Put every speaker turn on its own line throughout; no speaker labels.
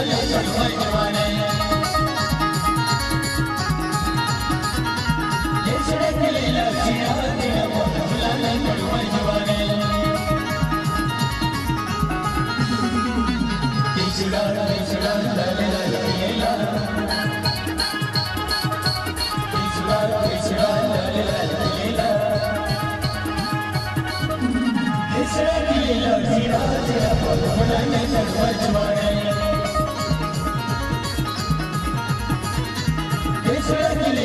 I'm not going to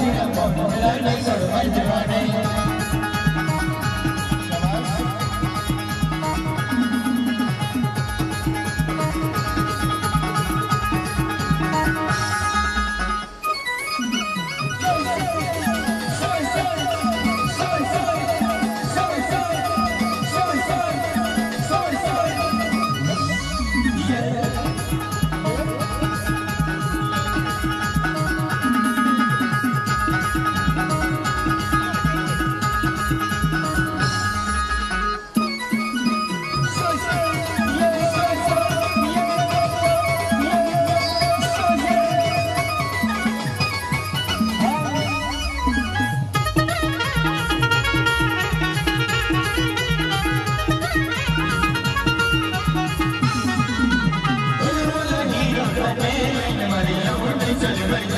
I'm tell you, baby.